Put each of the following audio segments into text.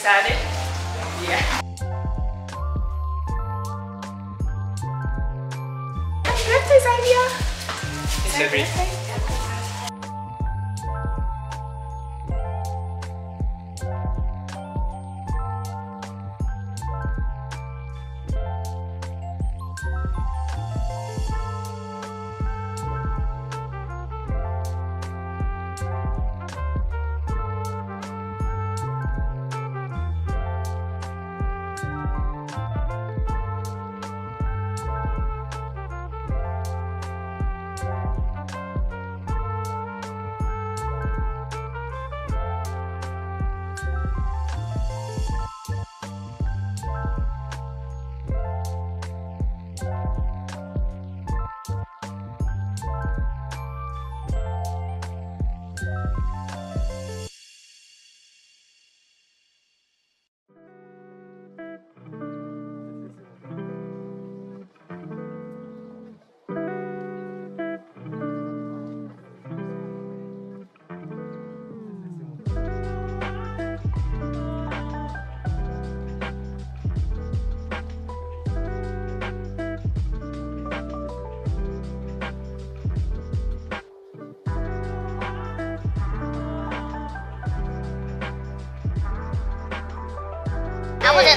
excited? Yeah. Happy birthday, Xavier! It's every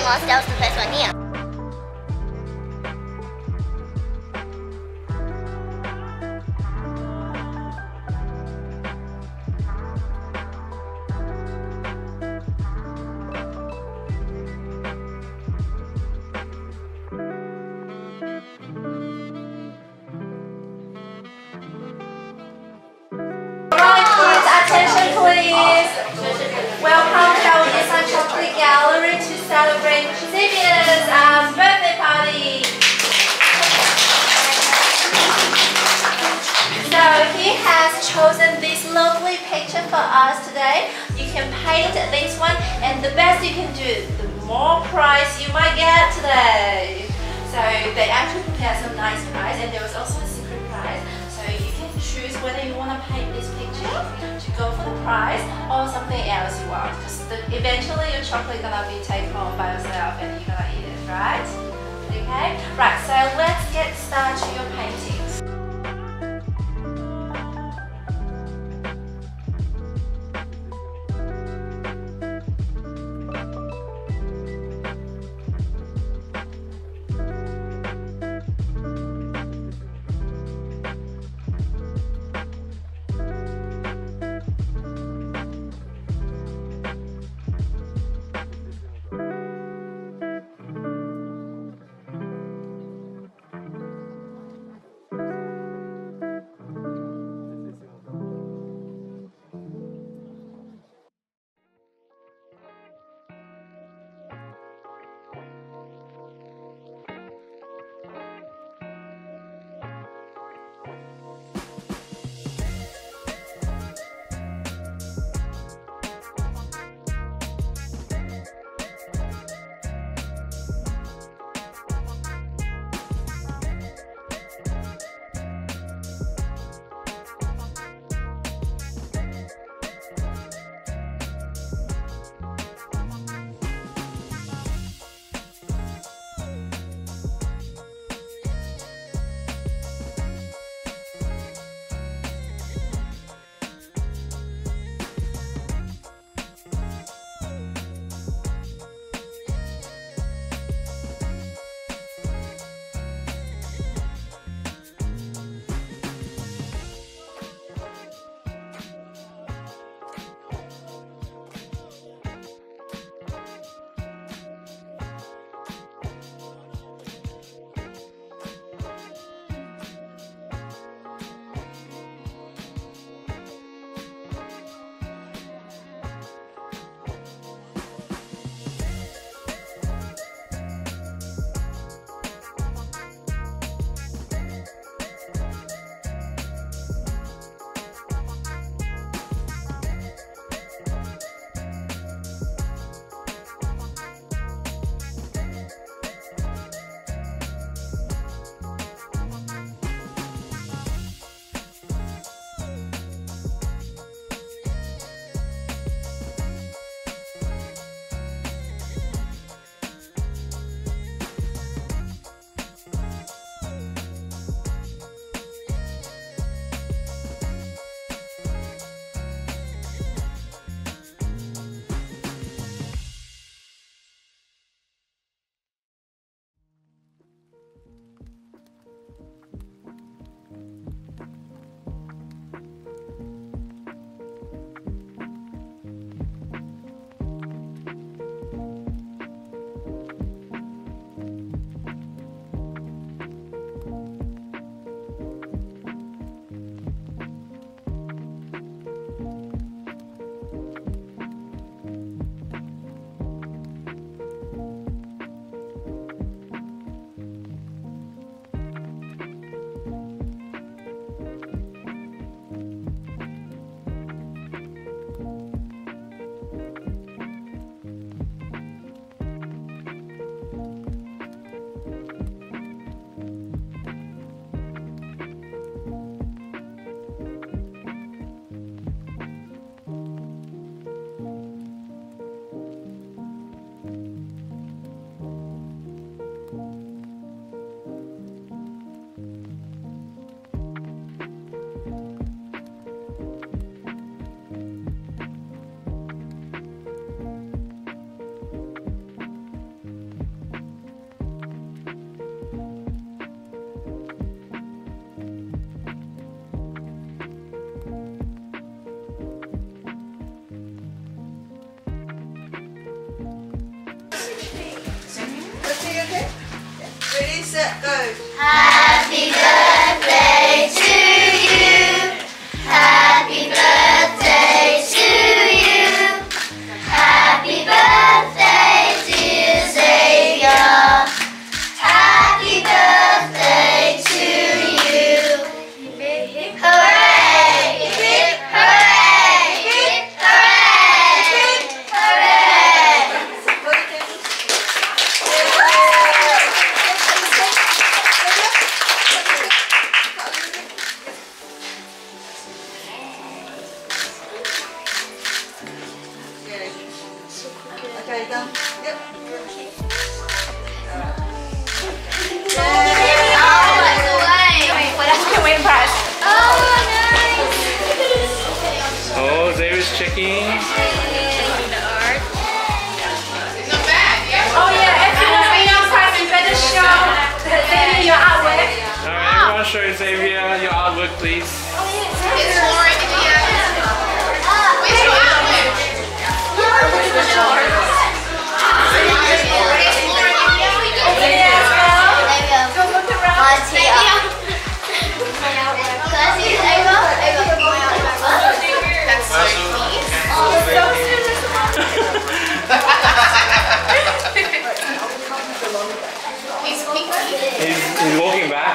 lost, that was the first one here. Chosen this lovely picture for us today. You can paint this one and the best you can do, the more prize you might get today. So they actually prepared some nice prize and there was also a secret prize. So you can choose whether you want to paint this picture to go for the prize or something else you want. Because eventually your chocolate gonna be taken home by yourself and you're gonna eat it, right? Okay? Right, so let's get started your paintings. Xavier's checking. Oh yeah, if you want to win your prize, you better show Xavier your artwork. Alright, everyone show Xavier your artwork, please. It's Lauren in the end. Where's your outfit? It's Lauren in the end. Yes, girl. There we go. Go look around.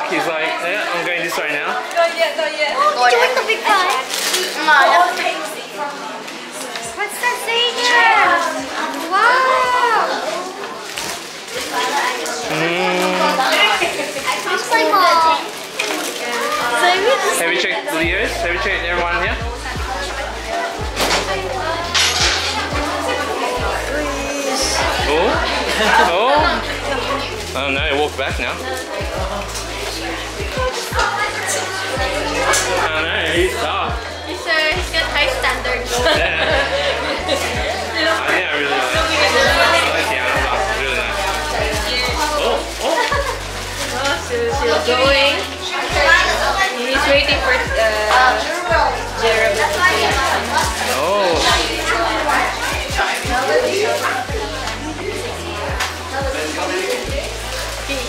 He's like, yeah, I'm going this way now. Not yet, not yet. Oh, Did you win the big prize? No, Oh, no. Casey. What's that Xavier? Wow. Mm. Looks like mom. Xavier's Have you checked Leo's? Have you checked everyone here? Oh? Oh no, walk back now. Oh no, he's tough. He's, uh, he's got high standards. Yeah. I think I really like I like the animal. It's really nice. Oh, oh. Still going. He's waiting for uh, Jeremy. Oh.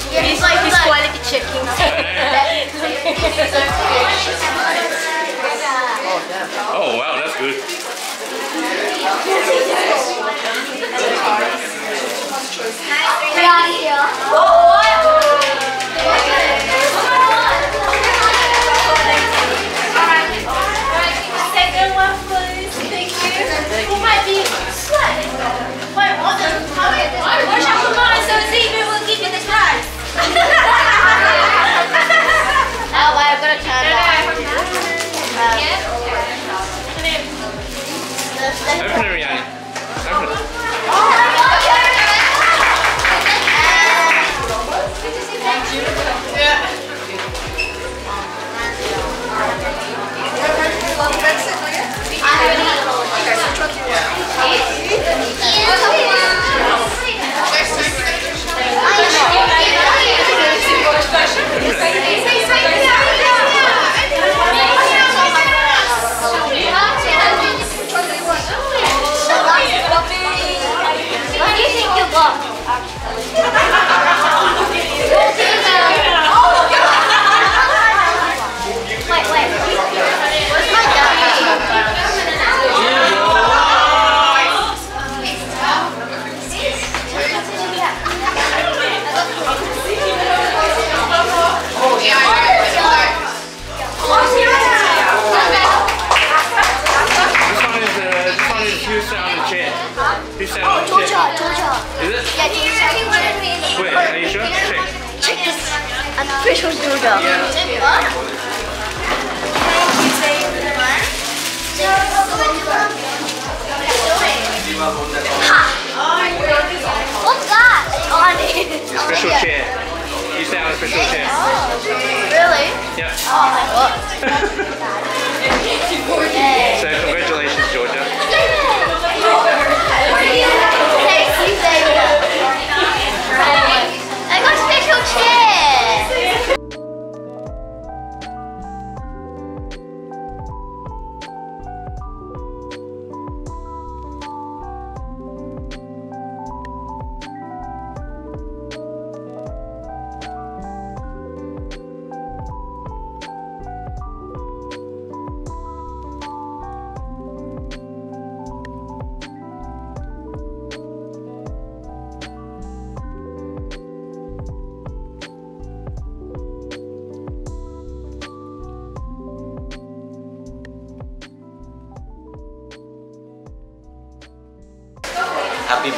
He's, like he's quality checking. Oh wow, that's good. Second oh,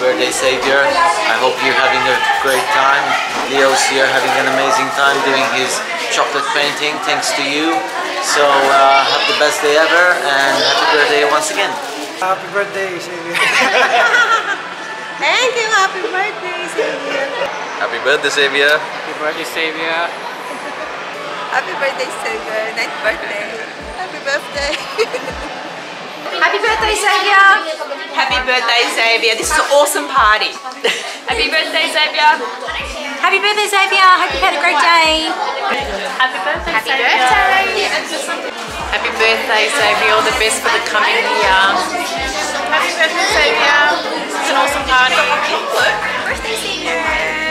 Birthday Xavier. I hope you're having a great time. Leo's here having an amazing time doing his chocolate painting thanks to you. So uh, have the best day ever and happy birthday once again. Happy birthday Xavier. Thank you, happy birthday Xavier. Happy birthday Xavier. Happy birthday Xavier. happy birthday Xavier, nice birthday. Happy birthday. Happy birthday, Xavier! Happy birthday, Xavier. This is an awesome party. Happy birthday, Xavier. Happy birthday, Xavier. Hope you had a great day. Happy birthday, Happy Xavier. birthday. Happy birthday, Xavier. All the best for the coming year. Happy birthday, Xavier. It's an awesome party. Birthday, Xavier.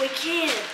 We can't.